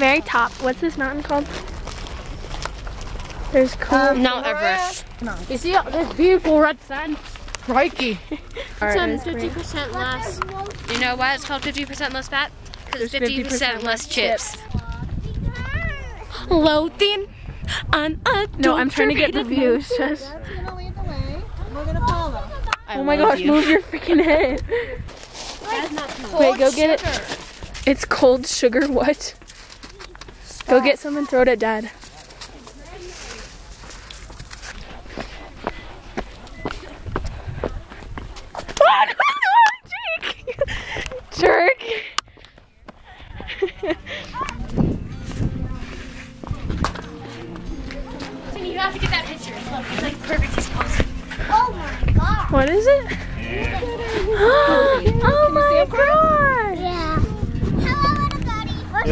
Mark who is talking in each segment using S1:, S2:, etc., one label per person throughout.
S1: Very top. What's this mountain called? There's cool.
S2: Um, Mount Everest.
S3: You see this beautiful red sand? Crikey.
S1: Alright,
S2: Some
S1: it is green.
S2: 50% less. You know why it's called 50% less fat? Because
S1: There's
S2: 50%, less chips.
S1: Loathing on a No, I'm trying to get the view. Shush.
S4: gonna lead the way. We're gonna follow.
S1: Oh my gosh, move your freaking head. Wait, go get it. It's cold sugar. What? Go get some and throw it at dad. Oh, no, no, Jake! Jerk!
S2: You have to get that picture. Look, it's like perfect. He's posing.
S4: Oh my god.
S1: What is it? oh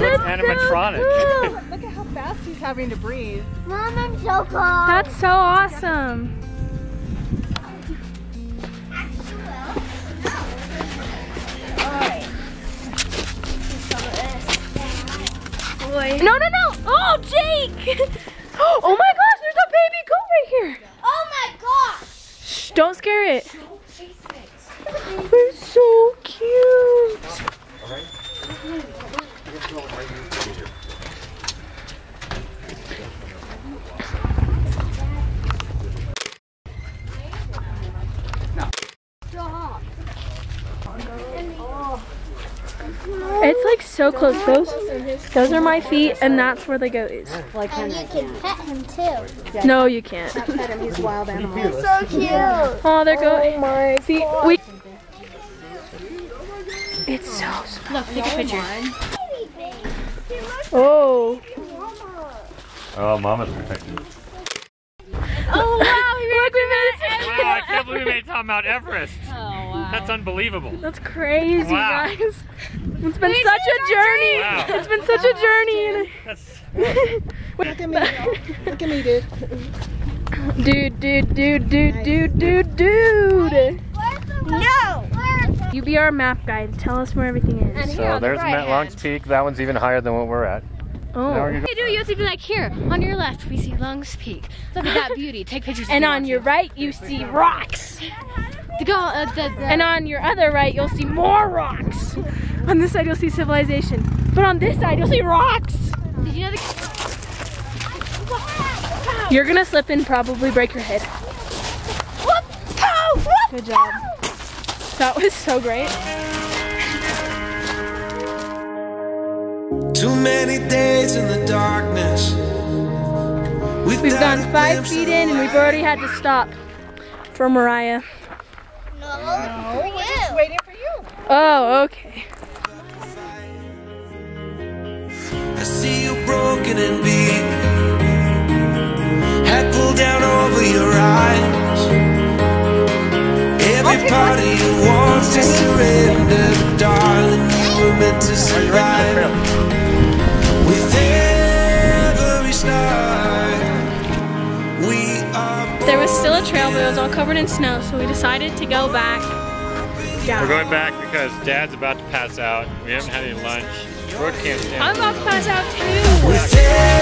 S4: everybody.
S5: It looks animatronic.
S3: Look at how fast he's having to breathe.
S4: Mom, I'm so cold.
S1: That's so awesome. No, no, no! Oh, Jake! Oh my gosh, there's a baby goat right here.
S4: Oh my god.
S1: Shh, don't scare it. It's so cute. It's like so close. Those, those are my feet, and that's where the goat is.
S4: And you can pet him too.
S1: No, you can't.
S3: He's wild animal.
S4: So cute.
S1: Oh, they're going. my feet. We. It's so small.
S2: Look, take a picture.
S1: Oh.
S5: Oh, Mama's protecting.
S1: Oh wow! Look, we made it. to-
S5: Wow, oh, I can't believe we made it to Mount Everest.
S2: Wow.
S5: That's unbelievable.
S1: That's crazy,
S5: Wow.
S1: guys. It's been such a journey.
S5: Wow.
S1: It's been such a journey. and-
S5: That's,
S3: Look at me. Look at me, dude.
S1: Dude, dude, dude, dude, dude, dude, dude.
S4: No.
S1: You be our map guide. Tell us where everything is.
S5: so there's Mount Long's Peak. That one's even higher than what we're at.
S1: Oh.
S5: gonna
S2: You do, you have to be like, here, on your left, we see Lungs Peak. Look at that beauty. Take pictures.
S1: And on your right, you see rocks.
S2: The go, uh, the, the,
S1: And on your other right, you'll see more rocks. On this side, you'll see civilization. But on this side, you'll see rocks.
S2: did you know the
S1: You're gonna slip and probably break your head. Good job. That was so great.
S6: Too many days in the darkness.
S1: We've gone five feet in and we've already had to stop for Mariah.
S4: No. For you.
S3: Waiting for you.
S1: Oh, okay.
S6: I see you broken and beat.
S1: There was still a trail, but it was all covered in snow, so we decided to go back down.
S5: We're going back because Dad's about to pass out. We haven't had any lunch. Road camp's down.
S1: I'm about to pass out too.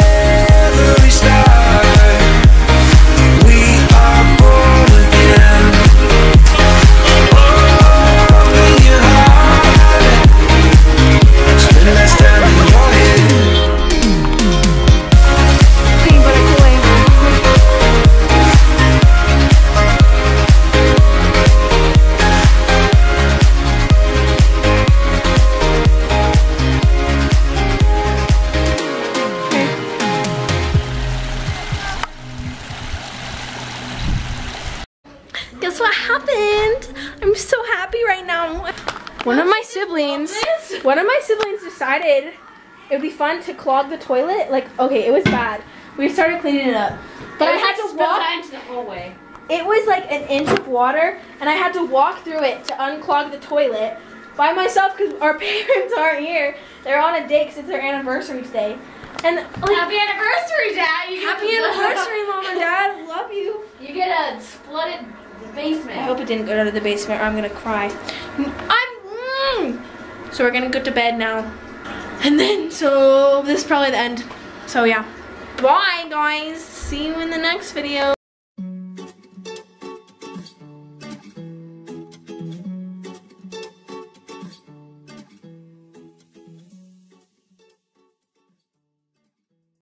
S1: Guess what happened? I'm so happy right now. One of my siblings, one of my siblings decided it would be fun to clog the toilet. Like, okay, it was bad. We started cleaning it up. But I had to walk
S2: into the hallway.
S1: it was like an inch of water and I had to walk through it to unclog the toilet by myself because our parents aren't here. They're on a date because it's their anniversary day. And like,
S2: Happy anniversary, Dad! You
S1: happy anniversary, mom and dad. Love you.
S2: You get a flooded basement.
S1: I hope it didn't go to the basement or I'm gonna cry. I'm. Mm. So we're gonna go to bed now. And then, so this is probably the end. So yeah. Bye, guys. See you in the next video.